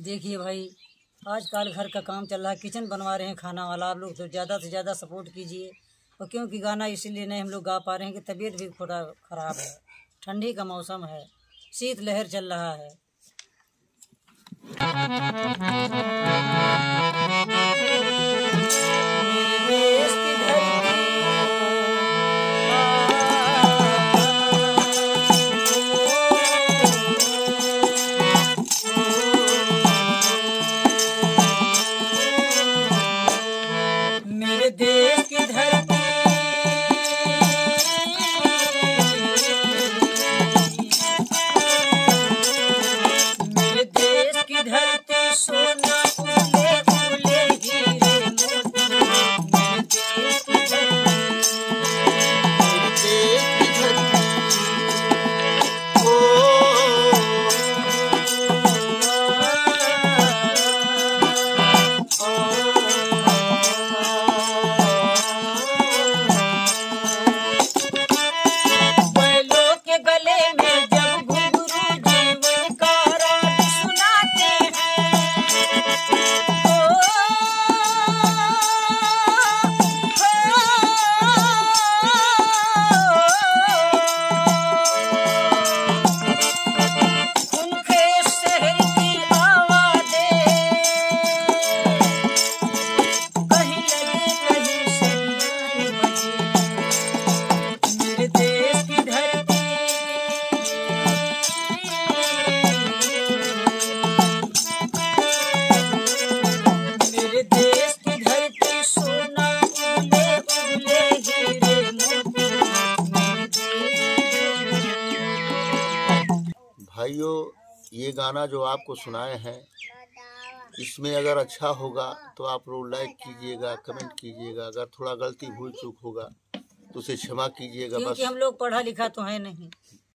देखिए भाई, आजकल घर का काम चल रहा है, किचन बनवा रहे हैं, खाना वाला। आप लोग तो ज़्यादा से ज़्यादा सपोर्ट कीजिए। और क्योंकि गाना इसीलिए नहीं हम लोग गा पा रहे हैं कि तबीयत भी थोड़ा ख़राब है। ठंडी का मौसम है, शीतलहर चल रहा है। किधर भाइयों ये गाना जो आपको सुनाए हैं इसमें अगर अच्छा होगा तो आप लोग लाइक कीजिएगा कमेंट कीजिएगा। अगर थोड़ा गलती भूल चूक होगा तो उसे क्षमा कीजिएगा बस। हम लोग पढ़ा लिखा तो है नहीं।